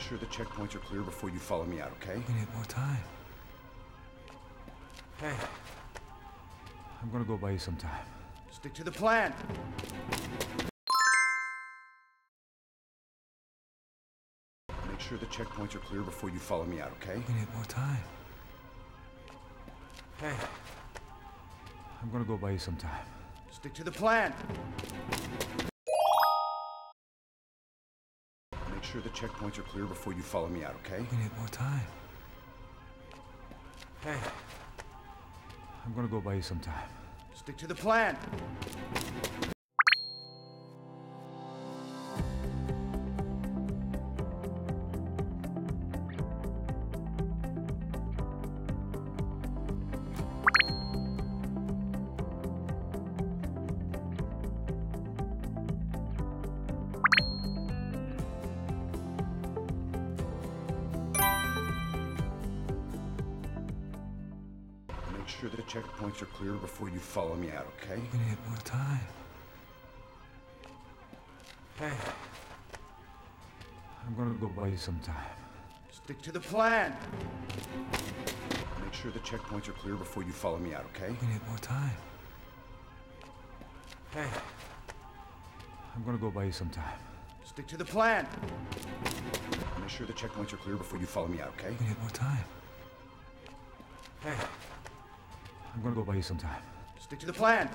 sure the checkpoints are clear before you follow me out, okay? We need more time. Hey. I'm gonna go buy you some time. Stick to the plan. Make sure the checkpoints are clear before you follow me out, okay? We need more time. Hey. I'm gonna go buy you some time. Stick to the plan. Sure the checkpoints are clear before you follow me out, okay? We need more time. Hey. I'm gonna go buy you some time. Stick to the plan. Make sure the checkpoints are clear before you follow me out, okay? We need more time. Hey. I'm gonna go buy you some time. Stick to the plan. Make sure the checkpoints are clear before you follow me out, okay? We need more time. Hey. I'm gonna go buy you some time. Stick to the plan. Make sure the checkpoints are clear before you follow me out, okay? We need more time. Hey. I'm gonna go buy you some time. Stick to the plan.